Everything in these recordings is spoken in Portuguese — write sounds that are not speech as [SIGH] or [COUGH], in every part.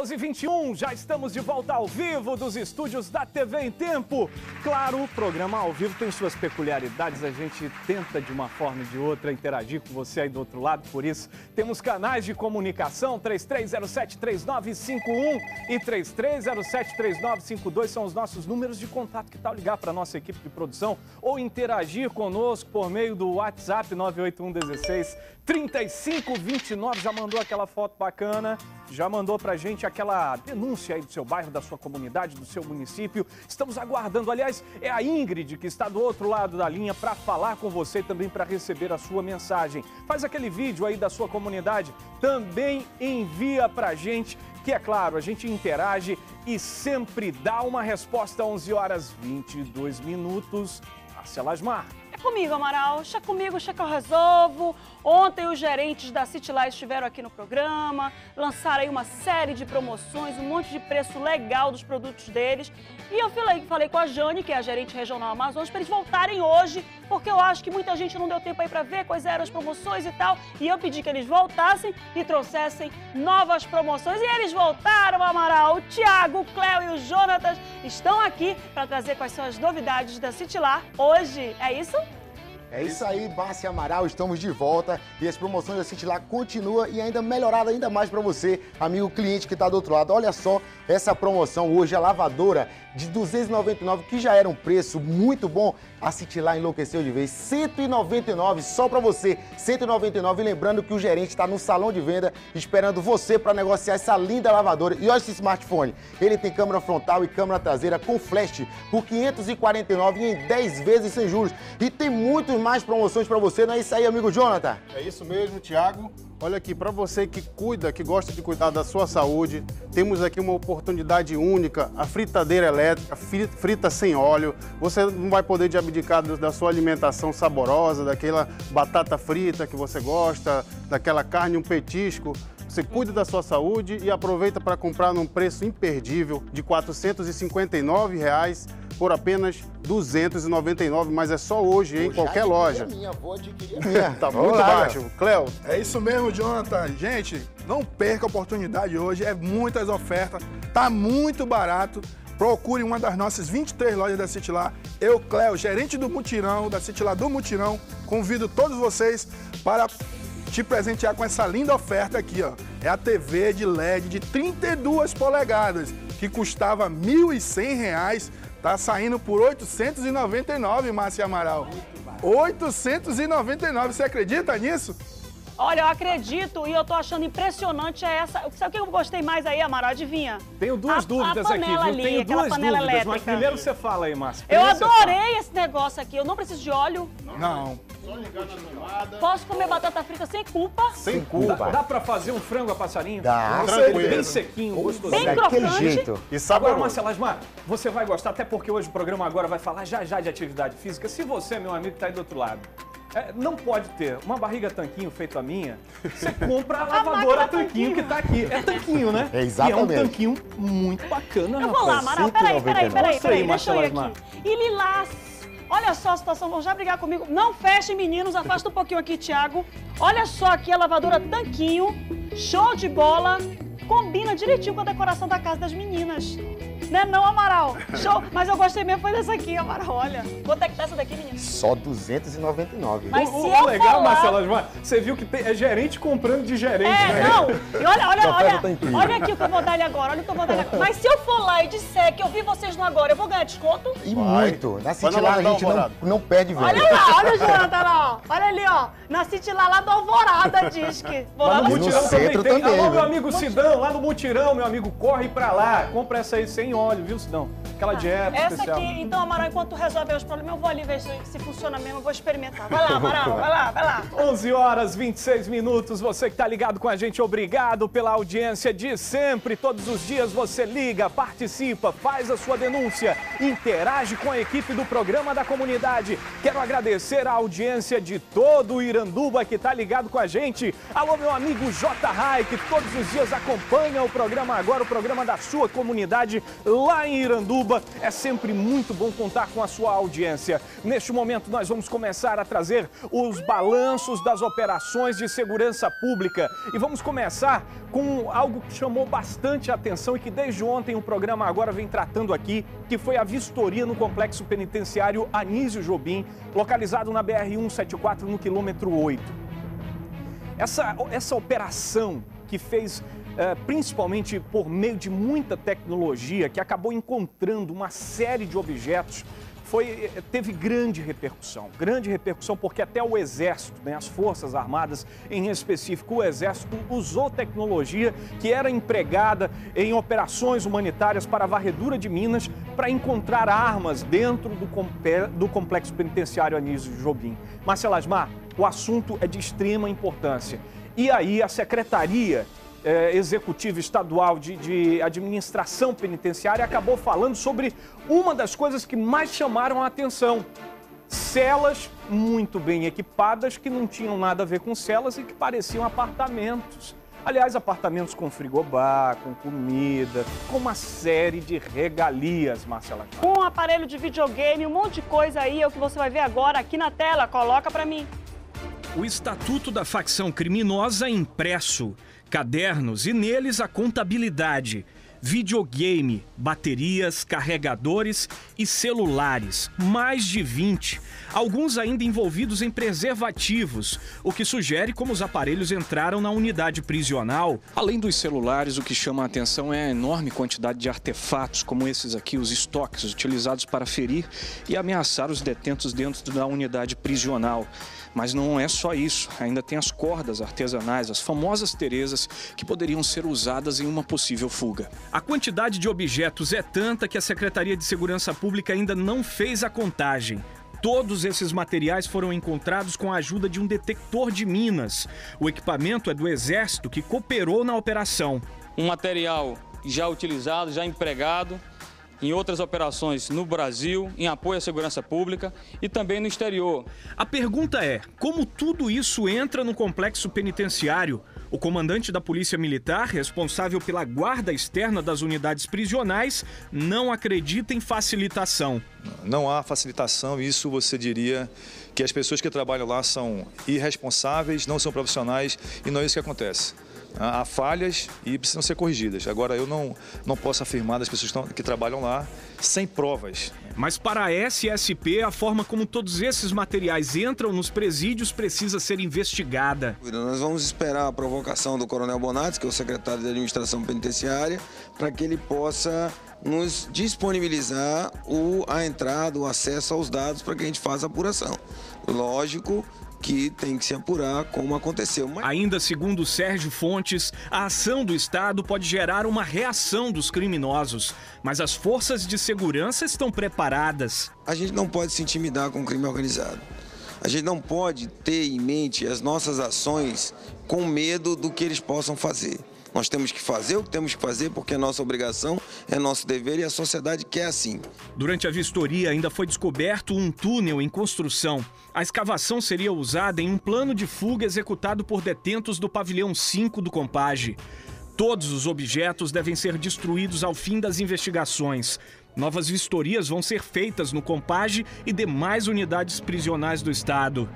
11h21, já estamos de volta ao vivo dos estúdios da TV em Tempo. Claro, o programa ao vivo tem suas peculiaridades, a gente tenta de uma forma ou de outra interagir com você aí do outro lado, por isso temos canais de comunicação 33073951 e 33073952 são os nossos números de contato. Que tal ligar para nossa equipe de produção ou interagir conosco por meio do WhatsApp 98116 3529? Já mandou aquela foto bacana? Já mandou pra gente aquela denúncia aí do seu bairro, da sua comunidade, do seu município. Estamos aguardando. Aliás, é a Ingrid que está do outro lado da linha para falar com você também para receber a sua mensagem. Faz aquele vídeo aí da sua comunidade, também envia pra gente, que é claro, a gente interage e sempre dá uma resposta 11 horas 22 minutos. Márcia Lasmar. Comigo, Amaral. Deixa comigo, deixa que eu resolvo. Ontem os gerentes da City Light estiveram aqui no programa, lançaram aí uma série de promoções, um monte de preço legal dos produtos deles. E eu falei, falei com a Jane, que é a gerente regional Amazonas, para eles voltarem hoje, porque eu acho que muita gente não deu tempo aí para ver quais eram as promoções e tal. E eu pedi que eles voltassem e trouxessem novas promoções. E eles voltaram, Amaral. O Thiago, o Cléo e o Jonatas estão aqui para trazer quais são as novidades da City Lar hoje. É isso? É isso aí, Márcia Amaral, estamos de volta. E as promoções da City lá continua e ainda melhorada ainda mais para você, amigo cliente que está do outro lado. Olha só essa promoção hoje, a lavadora de 299, que já era um preço muito bom, a City lá enlouqueceu de vez, 199 só para você, 199 e lembrando que o gerente está no salão de venda esperando você para negociar essa linda lavadora. E olha esse smartphone, ele tem câmera frontal e câmera traseira com flash por 549 em 10 vezes sem juros. E tem muitos mais promoções para você, não é isso aí, amigo Jonathan? É isso mesmo, Thiago. Olha aqui, para você que cuida, que gosta de cuidar da sua saúde, temos aqui uma oportunidade única, a fritadeira elétrica, frita sem óleo. Você não vai poder de abdicar da sua alimentação saborosa, daquela batata frita que você gosta, daquela carne, um petisco. Você cuida da sua saúde e aproveita para comprar num preço imperdível de 459 reais por apenas R$ 299, mas é só hoje, em qualquer loja. Minha, vou adquirir a [LAUGHS] minha. tá muito baixo. Cléo. É isso mesmo, Jonathan. Gente, não perca a oportunidade hoje, é muitas ofertas, tá muito barato. Procure uma das nossas 23 lojas da City Lá. Eu, Cléo, gerente do Mutirão, da City Lá do Mutirão, convido todos vocês para te presentear com essa linda oferta aqui, ó. É a TV de LED de 32 polegadas, que custava R$ 1.100 Tá saindo por 899, Márcia Amaral. 899, você acredita nisso? Olha, eu acredito e eu tô achando impressionante é essa. Sabe o que eu gostei mais aí, Amaral? Adivinha? Tenho duas a, dúvidas a aqui, viu? Ali, Tenho duas dúvidas, elétrica. mas primeiro você fala aí, Márcia. Eu adorei esse negócio aqui. Eu não preciso de óleo. Não. Só ligar na tomada. Posso comer batata frita sem culpa? Sem culpa. Dá, dá pra fazer um frango a passarinho? Dá. Tranquilo. Bem sequinho, gostoso. Bem Daquele crocante. jeito. E Agora, saboroso. Marcelo Asmar, você vai gostar, até porque hoje o programa agora vai falar já já de atividade física. Se você, meu amigo, está aí do outro lado, é, não pode ter uma barriga tanquinho feito a minha, você [LAUGHS] compra a lavadora máquina tanquinho que tá aqui. É tanquinho, né? É, exatamente. E é um tanquinho muito bacana, Eu vou lá, rapaz. Amaral. Peraí, peraí, peraí, peraí. Deixa eu ir aqui. E Lilás. Olha só a situação, vão já brigar comigo. Não fechem, meninos. Afasta um pouquinho aqui, Thiago. Olha só aqui a lavadora tanquinho. Show de bola. Combina direitinho com a decoração da casa das meninas. Né não, Amaral? Show. Mas eu gostei mesmo foi dessa aqui, Amaral. Olha. Quanto é que tá essa daqui, menina? Só 299. Mas O, se o- eu legal, Marcelo Asmar, você viu que tem- é gerente comprando de gerente, É, né? não. E olha, olha, olha. Olha aqui o que eu vou dar ele agora. Olha o que eu vou dar ele agora. Mas se eu for lá e disser que eu vi vocês no agora, eu vou ganhar desconto? E Vai. muito. Na Vai City na lá a gente não, não perde venda. Olha lá, olha o Jonathan lá, ó. Olha ali, ó. Na City lá, lá do Alvorada, diz que. Vou lá Lá no na Mutirão também tem. também, Alô, meu amigo Sidão, lá no Mutirão, meu amigo, corre pra lá. Compra essa aí sem óleo, viu, Sidão? Aquela dieta Essa especial. aqui, então, Amaral, enquanto resolve os problemas, eu vou ali ver se, se funciona mesmo, eu vou experimentar. Vai lá, Amaral, [LAUGHS] vai lá, vai lá. 11 horas 26 minutos, você que está ligado com a gente, obrigado pela audiência de sempre. Todos os dias você liga, participa, faz a sua denúncia, interage com a equipe do programa da comunidade. Quero agradecer a audiência de todo o Iranduba que está ligado com a gente. Alô, meu amigo J. Rai, que todos os dias acompanha o programa agora, o programa da sua comunidade lá em Iranduba. É sempre muito bom contar com a sua audiência. Neste momento, nós vamos começar a trazer os balanços das operações de segurança pública. E vamos começar com algo que chamou bastante atenção e que desde ontem o programa agora vem tratando aqui, que foi a vistoria no complexo penitenciário Anísio Jobim, localizado na BR-174 no quilômetro 8. Essa, essa operação que fez é, principalmente por meio de muita tecnologia, que acabou encontrando uma série de objetos, foi, eh, teve grande repercussão. Grande repercussão porque até o Exército, né, as Forças Armadas em específico, o Exército usou tecnologia que era empregada em operações humanitárias para a varredura de minas para encontrar armas dentro do, do complexo penitenciário Anísio Jobim. Marcelo Asmar, o assunto é de extrema importância. E aí a Secretaria é, Executivo Estadual de, de Administração Penitenciária acabou falando sobre uma das coisas que mais chamaram a atenção. Celas muito bem equipadas que não tinham nada a ver com celas e que pareciam apartamentos. Aliás, apartamentos com frigobar, com comida, com uma série de regalias, Marcela. Com um aparelho de videogame, um monte de coisa aí, é o que você vai ver agora aqui na tela. Coloca para mim. O Estatuto da Facção Criminosa impresso cadernos e neles a contabilidade, videogame, baterias, carregadores e celulares, mais de 20, alguns ainda envolvidos em preservativos, o que sugere como os aparelhos entraram na unidade prisional. Além dos celulares, o que chama a atenção é a enorme quantidade de artefatos, como esses aqui, os estoques utilizados para ferir e ameaçar os detentos dentro da unidade prisional. Mas não é só isso, ainda tem as cordas artesanais, as famosas Terezas, que poderiam ser usadas em uma possível fuga. A quantidade de objetos é tanta que a Secretaria de Segurança Pública ainda não fez a contagem. Todos esses materiais foram encontrados com a ajuda de um detector de minas. O equipamento é do Exército que cooperou na operação. Um material já utilizado, já empregado em outras operações no Brasil, em apoio à segurança pública e também no exterior. A pergunta é: como tudo isso entra no complexo penitenciário? O comandante da Polícia Militar, responsável pela guarda externa das unidades prisionais, não acredita em facilitação. Não há facilitação, isso você diria que as pessoas que trabalham lá são irresponsáveis, não são profissionais e não é isso que acontece. Há falhas e precisam ser corrigidas. Agora, eu não, não posso afirmar das pessoas que, trabalham lá sem provas. Mas para a SSP, a forma como todos esses materiais entram nos presídios precisa ser investigada. Nós vamos esperar a provocação do Coronel Bonates, que é o secretário de Administração Penitenciária, para que ele possa nos disponibilizar o, a entrada, o acesso aos dados para que a gente faça a apuração. Lógico que tem que se apurar como aconteceu. Mas... Ainda segundo Sérgio Fontes, a ação do Estado pode gerar uma reação dos criminosos, mas as forças de segurança estão preparadas. A gente não pode se intimidar com o crime organizado. A gente não pode ter em mente as nossas ações com medo do que eles possam fazer. Nós temos que fazer o que temos que fazer porque é nossa obrigação, é nosso dever e a sociedade quer assim. Durante a vistoria ainda foi descoberto um túnel em construção. A escavação seria usada em um plano de fuga executado por detentos do pavilhão 5 do Compage. Todos os objetos devem ser destruídos ao fim das investigações. Novas vistorias vão ser feitas no Compage e demais unidades prisionais do estado.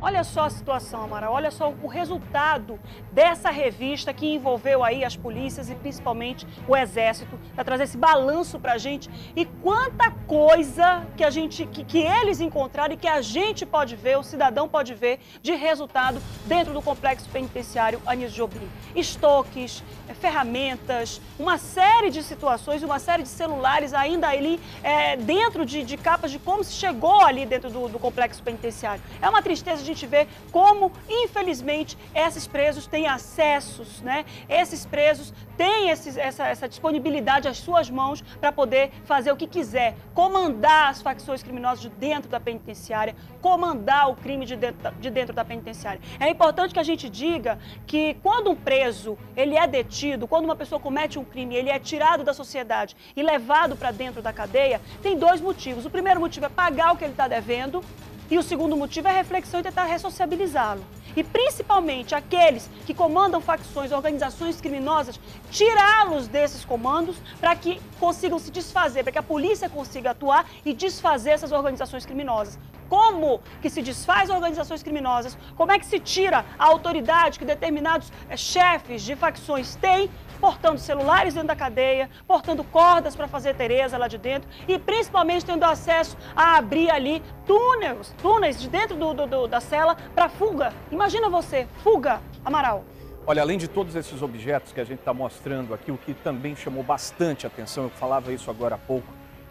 Olha só a situação, Amara, olha só o resultado dessa revista que envolveu aí as polícias e principalmente o Exército, para trazer esse balanço para a gente e quanta coisa que a gente, que, que eles encontraram e que a gente pode ver, o cidadão pode ver de resultado dentro do complexo penitenciário Anísio Jobim. Estoques, é, ferramentas, uma série de situações, uma série de celulares ainda ali é, dentro de, de, capas de como se chegou ali dentro do, do complexo penitenciário. É uma tristeza a gente ver como, infelizmente, esses presos têm acessos, né? Esses presos têm esses, essa, essa disponibilidade às suas mãos para poder fazer o que quiser, comandar as facções criminosas de dentro da penitenciária, comandar o crime de dentro, de dentro da penitenciária. É importante que a gente diga que quando um preso ele é detido, quando uma pessoa comete um crime, ele é tirado da sociedade e levado para dentro da cadeia, tem dois motivos. O primeiro motivo é pagar o que ele está devendo e o segundo motivo é a reflexão e tentar ressociabilizá-lo. e principalmente aqueles que comandam facções, organizações criminosas, tirá-los desses comandos para que consigam se desfazer, para que a polícia consiga atuar e desfazer essas organizações criminosas. Como que se desfaz organizações criminosas? Como é que se tira a autoridade que determinados é, chefes de facções têm portando celulares dentro da cadeia, portando cordas para fazer Tereza lá de dentro e principalmente tendo acesso a abrir ali túneis, túneis de dentro do, do, do da cela para fuga. Imagina você, fuga, Amaral. Olha, além de todos esses objetos que a gente está mostrando aqui, o que também chamou bastante atenção, eu falava isso agora há pouco,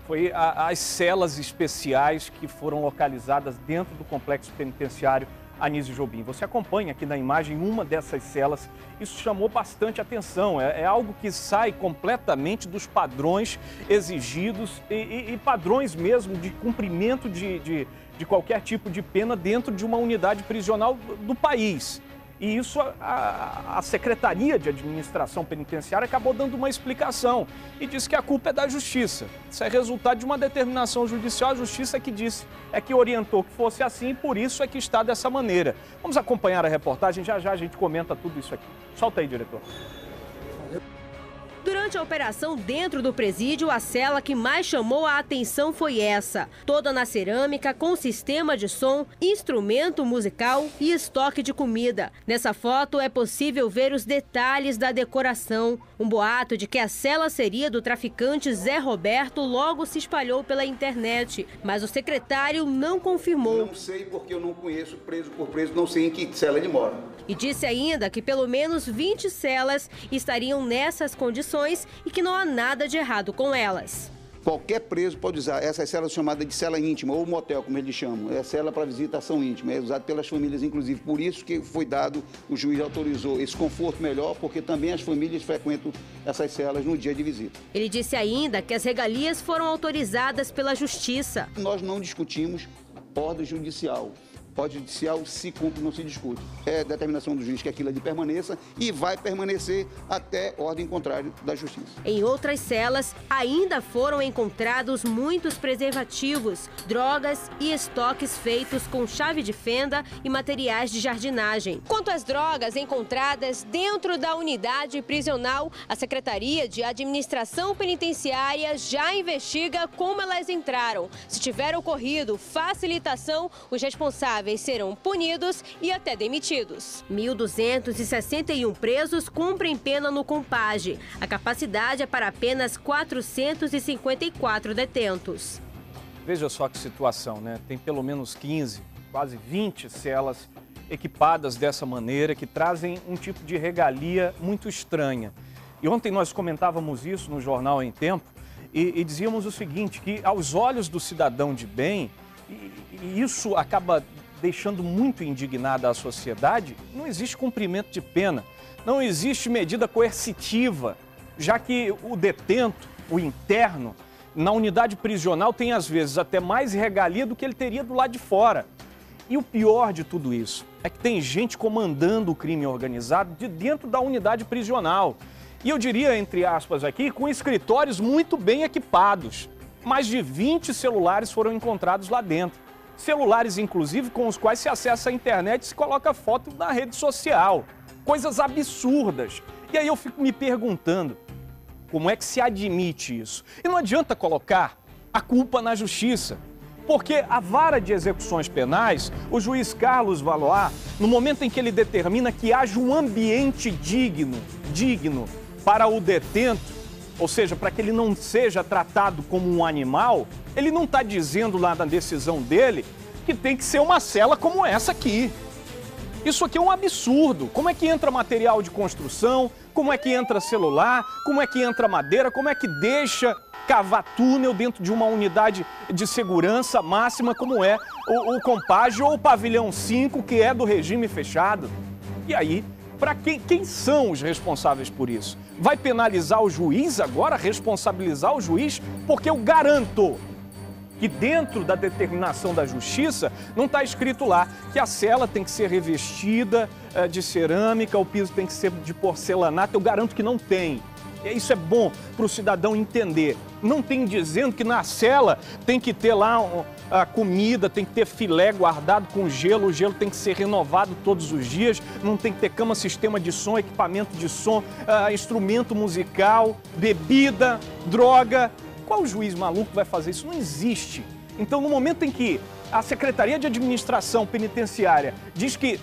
foi a, as celas especiais que foram localizadas dentro do complexo penitenciário Anísio Jobim. Você acompanha aqui na imagem uma dessas celas. Isso chamou bastante atenção. É, é algo que sai completamente dos padrões exigidos e, e, e padrões mesmo de cumprimento de, de, de, qualquer tipo de pena dentro de uma unidade prisional do, do país. E isso a, a, Secretaria de Administração Penitenciária acabou dando uma explicação e disse que a culpa é da Justiça. Isso é resultado de uma determinação judicial. A Justiça é que disse, é que orientou que fosse assim e por isso é que está dessa maneira. Vamos acompanhar a reportagem, já já a gente comenta tudo isso aqui. Solta aí, diretor. Durante a operação dentro do presídio, a cela que mais chamou a atenção foi essa. Toda na cerâmica, com sistema de som, instrumento musical e estoque de comida. Nessa foto é possível ver os detalhes da decoração. Um boato de que a cela seria do traficante Zé Roberto logo se espalhou pela internet, mas o secretário não confirmou. Não sei porque eu não conheço preso por preso, não sei em que cela ele mora. E disse ainda que pelo menos 20 celas estariam nessas condições e que não há nada de errado com elas. Qualquer preso pode usar essas celas chamadas de cela íntima ou motel, como eles chamam. É cela para visitação íntima, é usado pelas famílias, inclusive. Por isso que foi dado, o juiz autorizou esse conforto melhor, porque também as famílias frequentam essas celas no dia de visita. Ele disse ainda que as regalias foram autorizadas pela Justiça. Nós não discutimos ordem judicial. Pode judicial se cumpre, não se discute. É determinação do juiz que aquilo ali permaneça e vai permanecer até ordem contrária da justiça. Em outras celas, ainda foram encontrados muitos preservativos, drogas e estoques feitos com chave de fenda e materiais de jardinagem. Quanto às drogas encontradas dentro da unidade prisional, a Secretaria de Administração Penitenciária já investiga como elas entraram. Se tiver ocorrido facilitação, os responsáveis responsáveis serão punidos e até demitidos. 1.261 presos cumprem pena no Compage. A capacidade é para apenas 454 detentos. Veja só que situação, né? Tem pelo menos 15, quase 20 celas equipadas dessa maneira, que trazem um tipo de regalia muito estranha. E ontem nós comentávamos isso no Jornal em Tempo e, e dizíamos o seguinte, que aos olhos do cidadão de bem, e, e isso acaba deixando muito indignada a sociedade, não existe cumprimento de pena, não existe medida coercitiva, já que o detento, o interno, na unidade prisional tem às vezes até mais regalia do que ele teria do lado de fora. E o pior de tudo isso é que tem gente comandando o crime organizado de dentro da unidade prisional. E eu diria, entre aspas aqui, com escritórios muito bem equipados. Mais de 20 celulares foram encontrados lá dentro celulares inclusive com os quais se acessa a internet e se coloca foto na rede social. Coisas absurdas. E aí eu fico me perguntando, como é que se admite isso? E não adianta colocar a culpa na justiça. Porque a vara de execuções penais, o juiz Carlos Valois, no momento em que ele determina que haja um ambiente digno, digno para o detento, ou seja, para que ele não seja tratado como um animal, ele não está dizendo lá na decisão dele que tem que ser uma cela como essa aqui. Isso aqui é um absurdo. Como é que entra material de construção? Como é que entra celular? Como é que entra madeira? Como é que deixa cavar túnel dentro de uma unidade de segurança máxima como é o, o Compage ou o Pavilhão 5, que é do regime fechado? E aí, para quem, quem são os responsáveis por isso? Vai penalizar o juiz agora, responsabilizar o juiz? Porque eu garanto que dentro da determinação da justiça não está escrito lá que a cela tem que ser revestida eh, de cerâmica, o piso tem que ser de porcelanato. Eu garanto que não tem. Isso é bom para o cidadão entender. Não tem dizendo que na cela tem que ter lá a comida, tem que ter filé guardado com gelo, o gelo tem que ser renovado todos os dias, não tem que ter cama, sistema de som, equipamento de som, uh, instrumento musical, bebida, droga. Qual juiz maluco vai fazer isso? Não existe. Então, no momento em que a Secretaria de Administração Penitenciária diz que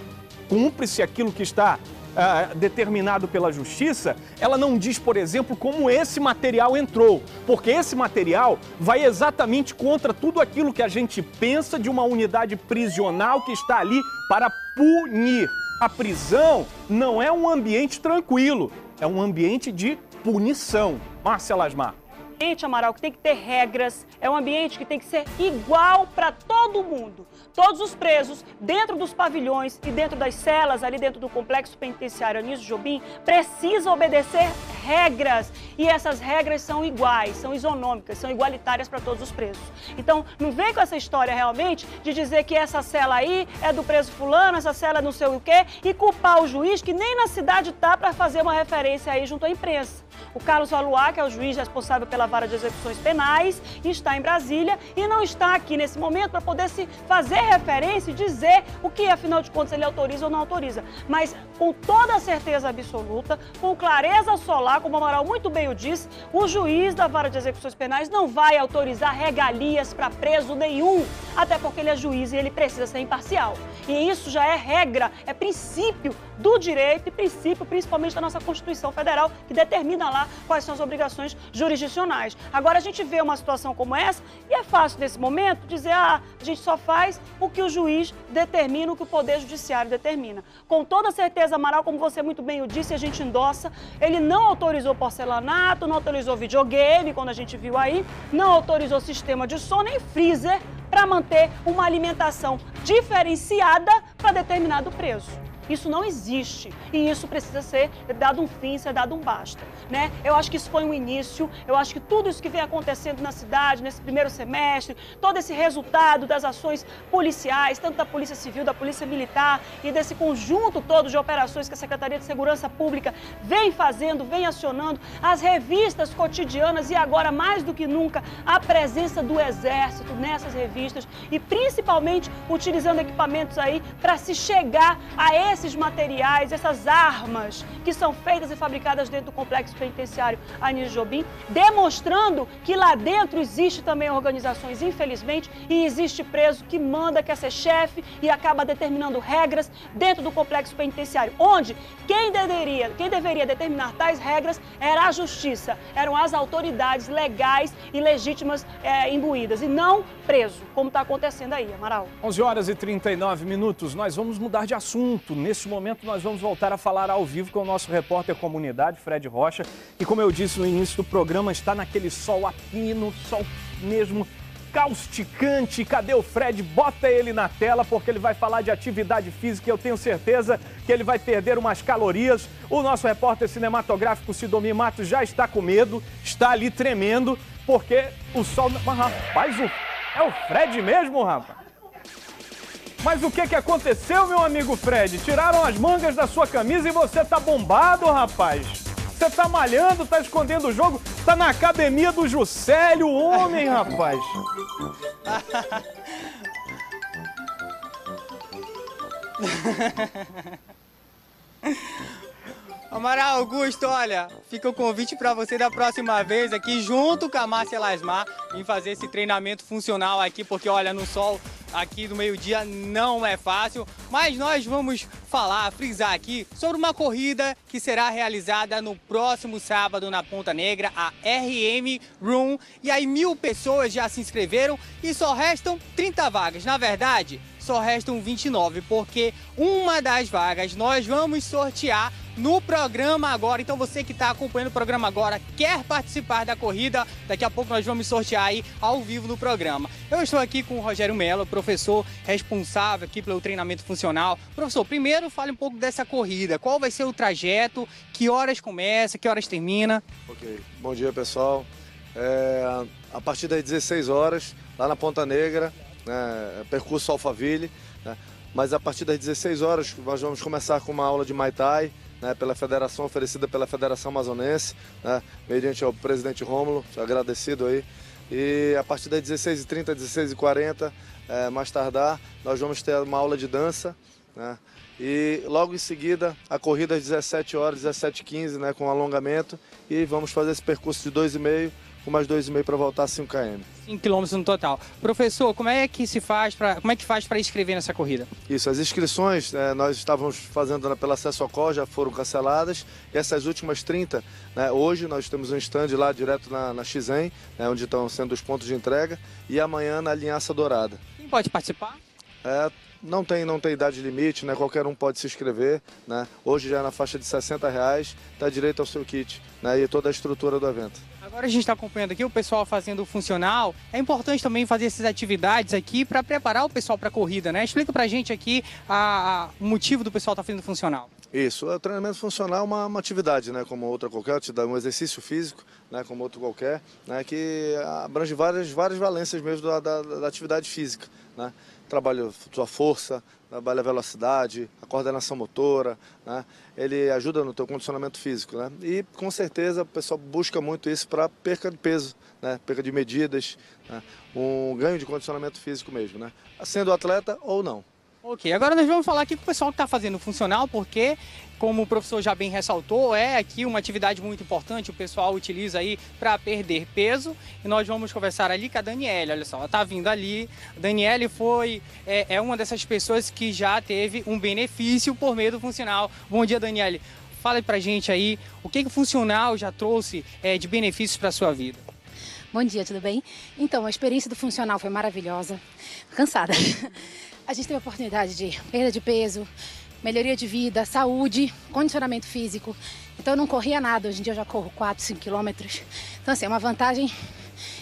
cumpre-se aquilo que está uh, determinado pela Justiça, ela não diz, por exemplo, como esse material entrou, porque esse material vai exatamente contra tudo aquilo que a gente pensa de uma unidade prisional que está ali para punir. A prisão não é um ambiente tranquilo, é um ambiente de punição. Márcia Lasmar ambiente, Amaral, que tem que ter regras, é um ambiente que tem que ser igual para todo mundo. Todos os presos, dentro dos pavilhões e dentro das celas, ali dentro do complexo penitenciário Anísio Jobim, precisam obedecer regras. E essas regras são iguais, são isonômicas, são igualitárias para todos os presos. Então, não vem com essa história realmente de dizer que essa cela aí é do preso fulano, essa cela é não sei o quê, e culpar o juiz que nem na cidade está para fazer uma referência aí junto à imprensa. O Carlos Valuá, que é o juiz responsável pela vara de execuções penais, está em Brasília e não está aqui nesse momento para poder se fazer referência e dizer o que, afinal de contas, ele autoriza ou não autoriza. Mas com toda a certeza absoluta, com clareza solar, como o Amaral muito bem o disse, o juiz da vara de execuções penais não vai autorizar regalias para preso nenhum, até porque ele é juiz e ele precisa ser imparcial. E isso já é regra, é princípio do direito e princípio, principalmente da nossa Constituição Federal, que determina lá quais são as obrigações jurisdicionais. Agora, a gente vê uma situação como essa e é fácil, nesse momento, dizer: ah, a gente só faz o que o juiz determina, o que o Poder Judiciário determina. Com toda certeza, Amaral, como você muito bem o disse, a gente endossa, ele não autorizou porcelanato, não autorizou videogame, quando a gente viu aí, não autorizou sistema de som nem freezer para manter uma alimentação diferenciada para determinado preso. Isso não existe e isso precisa ser dado um fim, ser dado um basta. Né? Eu acho que isso foi um início, eu acho que tudo isso que vem acontecendo na cidade, nesse primeiro semestre, todo esse resultado das ações policiais, tanto da Polícia Civil, da Polícia Militar e desse conjunto todo de operações que a Secretaria de Segurança Pública vem fazendo, vem acionando, as revistas cotidianas e agora mais do que nunca a presença do Exército nessas revistas e principalmente utilizando equipamentos aí para se chegar a esse esses materiais, essas armas que são feitas e fabricadas dentro do complexo penitenciário Anísio Jobim, demonstrando que lá dentro existe também organizações, infelizmente, e existe preso que manda, quer ser chefe e acaba determinando regras dentro do complexo penitenciário, onde quem deveria, quem deveria determinar tais regras era a justiça, eram as autoridades legais e legítimas é, imbuídas, e não preso, como está acontecendo aí, Amaral. 11 horas e 39 minutos, nós vamos mudar de assunto Nesse momento, nós vamos voltar a falar ao vivo com o nosso repórter comunidade, Fred Rocha, que, como eu disse no início do programa, está naquele sol a pino, sol mesmo causticante. Cadê o Fred? Bota ele na tela porque ele vai falar de atividade física. Eu tenho certeza que ele vai perder umas calorias. O nosso repórter cinematográfico Sidomir Matos já está com medo, está ali tremendo porque o sol. Mas, rapaz, o... é o Fred mesmo, rapaz? Mas o que que aconteceu, meu amigo Fred? Tiraram as mangas da sua camisa e você tá bombado, rapaz. Você tá malhando, tá escondendo o jogo, tá na academia do Juscelio, homem, rapaz. [LAUGHS] Amaral Augusto, olha, fica o convite para você da próxima vez aqui junto com a Márcia Lasmar em fazer esse treinamento funcional aqui, porque olha, no sol aqui do meio-dia não é fácil, mas nós vamos falar, frisar aqui sobre uma corrida que será realizada no próximo sábado na Ponta Negra, a RM Room. E aí mil pessoas já se inscreveram e só restam 30 vagas. Na verdade, só restam 29, porque uma das vagas nós vamos sortear no programa agora. Então você que está acompanhando o programa agora, quer participar da corrida, daqui a pouco nós vamos sortear aí ao vivo no programa. Eu estou aqui com o Rogério Mello, professor responsável aqui pelo treinamento funcional. Professor, primeiro fale um pouco dessa corrida. Qual vai ser o trajeto? Que horas começa? Que horas termina? Ok. Bom dia, pessoal. É, a partir das 16 horas, lá na Ponta Negra, né, percurso Alphaville, né, mas a partir das 16 horas nós vamos começar com uma aula de Muay Thai, né, pela federação, oferecida pela Federação Amazonense, né, mediante o presidente Rômulo, agradecido aí. E a partir das 16h30, 16h40, é, mais tardar, nós vamos ter uma aula de dança, né? E logo em seguida, a corrida às 17 horas, 17h15, né, com alongamento. E vamos fazer esse percurso de 2,5 com mais 2,5 para voltar a 5 km. 5 km no total. Professor, como é que se faz para como é que faz para inscrever nessa corrida? Isso, as inscrições é, nós estávamos fazendo né, pelo acesso ao COR, já foram canceladas. E essas últimas 30, né, hoje nós temos um stand lá direto na, na Xen, né, onde estão sendo os pontos de entrega, e amanhã na Linhaça Dourada. Quem pode participar? É, não tem, não tem idade limite, né? Qualquer um pode se inscrever, né? Hoje já é na faixa de 60 reais, dá direito ao seu kit, né? E toda a estrutura do evento. Agora a gente está acompanhando aqui o pessoal fazendo funcional. É importante também fazer essas atividades aqui para preparar o pessoal para a corrida, né? Explica para a gente aqui a, a, o motivo do pessoal estar tá fazendo funcional. Isso, o treinamento funcional é uma, uma, atividade, né, como outra qualquer, um exercício físico, né, como outro qualquer, né, que abrange várias, várias valências mesmo da, da, da atividade física, né trabalha sua força, trabalha a velocidade, a coordenação motora, né? ele ajuda no teu condicionamento físico. Né? E com certeza o pessoal busca muito isso para perca de peso, né? perca de medidas, né? um ganho de condicionamento físico mesmo, né? sendo atleta ou não. Ok, agora nós vamos falar aqui com o pessoal que está fazendo funcional, porque, como o professor já bem ressaltou, é aqui uma atividade muito importante, o pessoal utiliza aí para perder peso. E nós vamos conversar ali com a Daniele, olha só, ela está vindo ali. A Daniele foi, é, é uma dessas pessoas que já teve um benefício por meio do funcional. Bom dia, Daniele. Fala pra gente aí, o que, que o funcional já trouxe é, de benefícios para sua vida? Bom dia, tudo bem? Então, a experiência do funcional foi maravilhosa. Cansada. A gente teve a oportunidade de perda de peso, melhoria de vida, saúde, condicionamento físico. Então eu não corria nada, hoje em dia eu já corro 4, 5 quilômetros. Então assim, é uma vantagem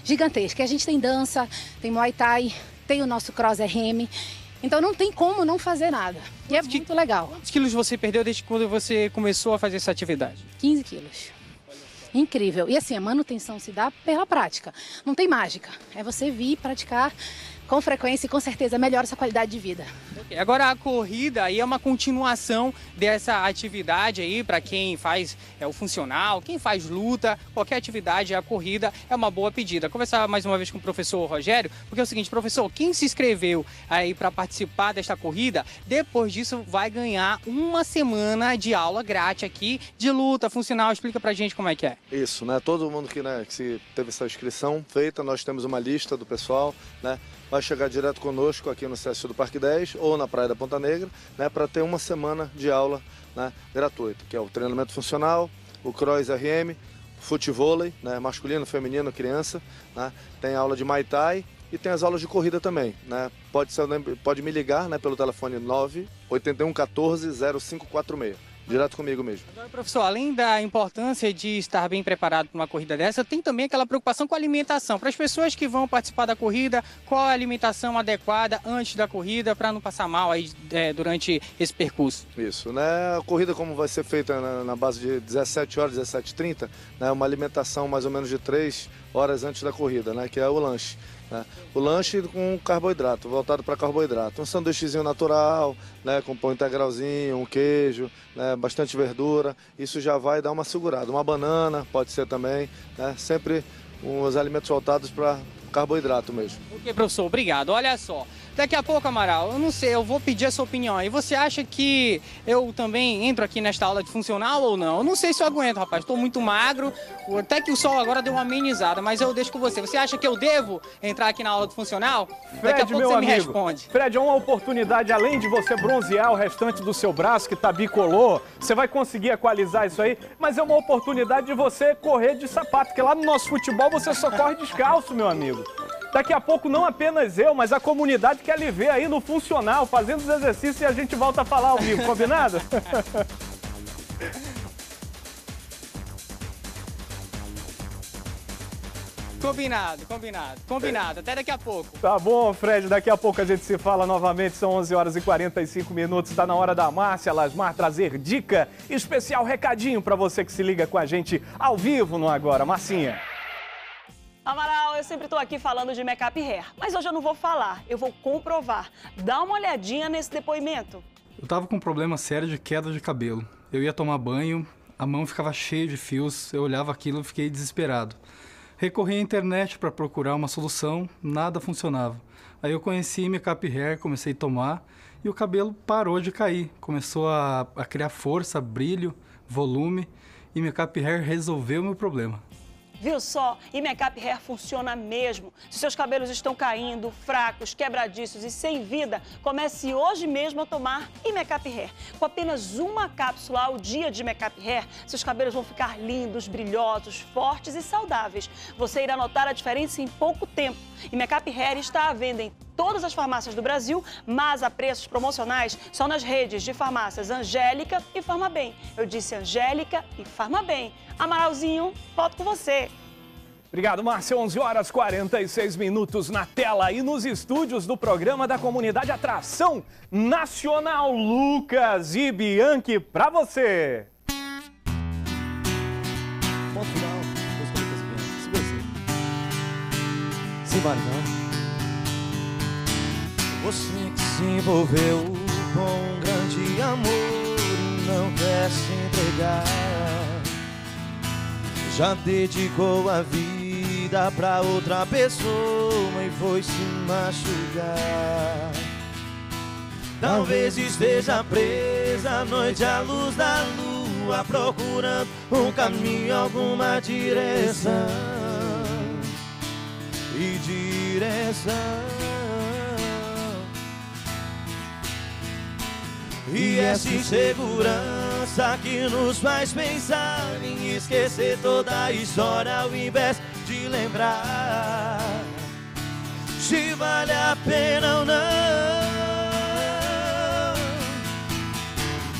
gigantesca. A gente tem dança, tem Muay Thai, tem o nosso Cross RM. Então não tem como não fazer nada. E é muito legal. Quantos quilos você perdeu desde quando você começou a fazer essa atividade? 15 quilos. Incrível. E assim, a manutenção se dá pela prática. Não tem mágica. É você vir praticar com frequência e com certeza melhora sua qualidade de vida. Okay. Agora a corrida aí é uma continuação dessa atividade aí para quem faz é, o funcional, quem faz luta, qualquer atividade, a corrida é uma boa pedida. Conversar mais uma vez com o professor Rogério, porque é o seguinte, professor, quem se inscreveu aí para participar desta corrida, depois disso vai ganhar uma semana de aula grátis aqui de luta funcional. Explica pra gente como é que é. Isso, né? Todo mundo que, né, que se teve essa inscrição feita, nós temos uma lista do pessoal, né? Vai chegar direto conosco aqui no CSU do Parque 10 ou na Praia da Ponta Negra, né, para ter uma semana de aula né, gratuita, que é o treinamento funcional, o cross RM, futevôlei, né, masculino, feminino, criança, né, tem aula de Muay Thai e tem as aulas de corrida também, né? Pode, pode me ligar né, pelo telefone 981 14 0546 direto comigo mesmo. Agora, professor, além da importância de estar bem preparado para uma corrida dessa, tem também aquela preocupação com a alimentação. Para as pessoas que vão participar da corrida, qual a alimentação adequada antes da corrida para não passar mal aí é, durante esse percurso? Isso, né? A corrida como vai ser feita na, na base de 17 horas, 17h30, né? uma alimentação mais ou menos de 3 horas antes da corrida, né? Que é o lanche. Né? O lanche com carboidrato, voltado para carboidrato. Um sanduíchezinho natural, né? com pão integralzinho, um queijo, né? bastante verdura. Isso já vai dar uma segurada. Uma banana pode ser também. Né? Sempre uns alimentos voltados para carboidrato mesmo. Ok, professor, obrigado. Olha só, Daqui a pouco, Amaral, eu não sei, eu vou pedir a sua opinião aí. Você acha que eu também entro aqui nesta aula de funcional ou não? Eu não sei se eu aguento, rapaz. Estou muito magro. Até que o sol agora deu uma amenizada, mas eu deixo com você. Você acha que eu devo entrar aqui na aula de funcional? Fred, Daqui a pouco você amigo, me responde. Fred, é uma oportunidade, além de você bronzear o restante do seu braço, que tá bicolor, você vai conseguir equalizar isso aí, mas é uma oportunidade de você correr de sapato, porque lá no nosso futebol você só corre descalço, meu amigo. Daqui a pouco, não apenas eu, mas a comunidade quer lhe ver aí no funcional, fazendo os exercícios e a gente volta a falar ao vivo, combinado? [LAUGHS] Combinado, combinado, combinado. Até daqui a pouco. Tá bom, Fred. Daqui a pouco a gente se fala novamente. São 11 horas e 45 minutos. Está na hora da Márcia Lasmar trazer dica especial, recadinho para você que se liga com a gente ao vivo no Agora. Marcinha. Amaral, eu sempre estou aqui falando de make-up hair, mas hoje eu não vou falar, eu vou comprovar. Dá uma olhadinha nesse depoimento. Eu tava com um problema sério de queda de cabelo. Eu ia tomar banho, a mão ficava cheia de fios, eu olhava aquilo e fiquei desesperado. Recorri à internet para procurar uma solução, nada funcionava. Aí eu conheci Makeup Hair, comecei a tomar e o cabelo parou de cair. Começou a, a criar força, brilho, volume e Makeup Hair resolveu meu problema. Viu só? E Makeup Hair funciona mesmo. Se seus cabelos estão caindo, fracos, quebradiços e sem vida, comece hoje mesmo a tomar e Makeup Hair. Com apenas uma cápsula ao dia de Makeup Hair, seus cabelos vão ficar lindos, brilhosos, fortes e saudáveis. Você irá notar a diferença em pouco tempo. E Makeup Hair está à venda em todas as farmácias do Brasil, mas a preços promocionais só nas redes de farmácias Angélica e Farmabem. Eu disse Angélica e Farmabem. Amaralzinho, volto com você. Obrigado, Márcia. 11 horas 46 minutos na tela e nos estúdios do programa da comunidade Atração Nacional. Lucas e Bianchi, pra você. Ponto final. Simbora, não. Você que se envolveu com um grande amor e não quer se entregar. Já dedicou a vida pra outra pessoa e foi se machucar. Talvez esteja presa à noite à luz da lua, procurando um caminho, alguma direção. E direção. E essa insegurança que nos faz pensar em esquecer toda a história ao invés de lembrar se vale a pena ou não.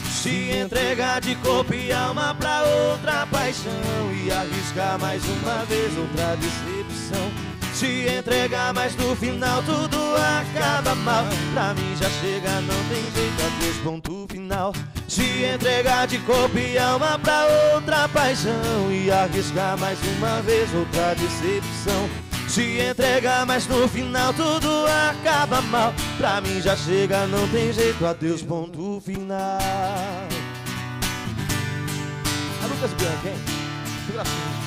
Se entregar de corpo e alma pra outra paixão e arriscar mais uma vez outra decepção. Se entregar, mas no final tudo acaba mal. Pra mim já chega, não tem jeito, adeus, ponto final. Se entregar de corpo e alma pra outra paixão e arriscar mais uma vez outra decepção. Se entregar, mas no final tudo acaba mal. Pra mim já chega, não tem jeito, adeus, ponto final. A Lucas Bianchi, hein? Segura assim.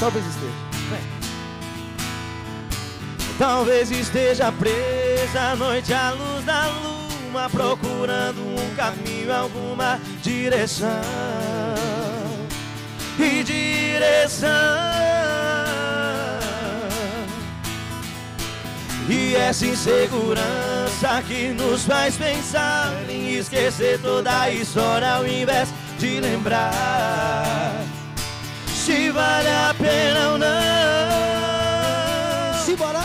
Talvez esteja. Vem. Talvez esteja presa à noite à luz da lua, procurando um caminho, alguma direção. E direção. E essa insegurança que nos faz pensar em esquecer toda a história ao invés de lembrar se vale a pena ou não. Simbora!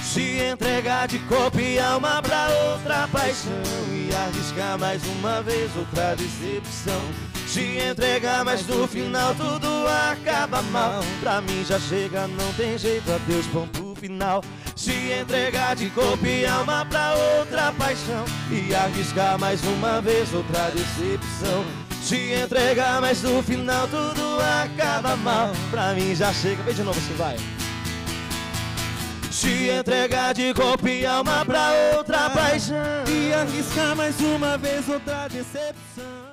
Se entregar de corpo e alma pra outra paixão e arriscar mais uma vez outra decepção. Se entregar, mas no final tudo acaba mal. Pra mim já chega, não tem jeito, adeus, ponto final. Se entregar de corpo e alma pra outra paixão e arriscar mais uma vez outra decepção. Se entregar, mas no final tudo acaba mal. Pra mim já chega, vem de novo assim, vai. Se entregar de corpo e alma pra outra paixão e arriscar mais uma vez outra decepção.